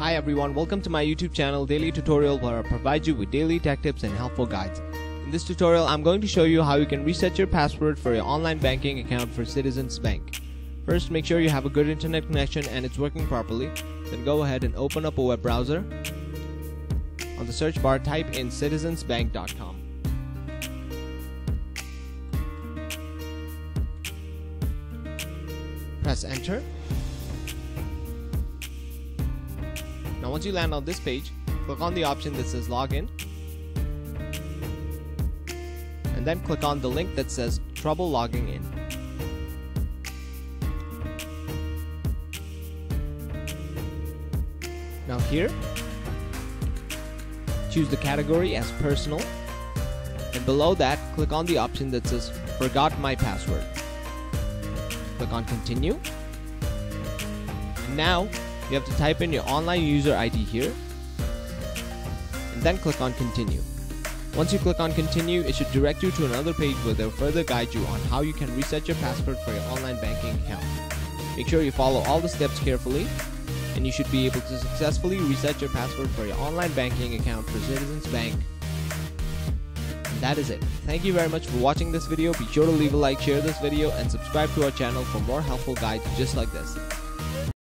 Hi everyone, welcome to my YouTube channel Daily Tutorial where I provide you with daily tech tips and helpful guides. In this tutorial, I'm going to show you how you can reset your password for your online banking account for Citizens Bank. First, make sure you have a good internet connection and it's working properly. Then go ahead and open up a web browser. On the search bar, type in citizensbank.com. Press enter. Now once you land on this page, click on the option that says login and then click on the link that says trouble logging in. Now here, choose the category as personal and below that click on the option that says forgot my password. Click on continue. And now you have to type in your online user ID here and then click on continue. Once you click on continue, it should direct you to another page where they'll further guide you on how you can reset your password for your online banking account. Make sure you follow all the steps carefully and you should be able to successfully reset your password for your online banking account for Citizens Bank. And that is it. Thank you very much for watching this video. Be sure to leave a like, share this video, and subscribe to our channel for more helpful guides just like this.